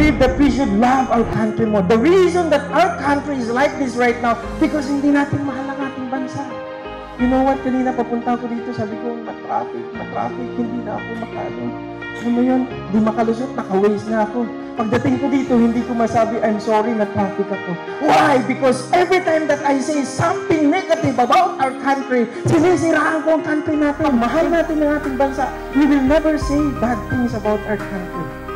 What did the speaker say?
believe that we should love our country more. The reason that our country is like this right now, because hindi natin mahal ang ating bansa. You know what? Kanina papunta ko dito, sabi ko, ma-traffic, ma-traffic, hindi na ako makano. Ano mo yun? Di makalusot, naka-waste na ako. Pagdating ko dito, hindi ko masabi, I'm sorry, na-traffic ako. Why? Because every time that I say something negative about our country, sinisiraan ko ang country natin. Mahal natin ang ating bansa. We will never say bad things about our country.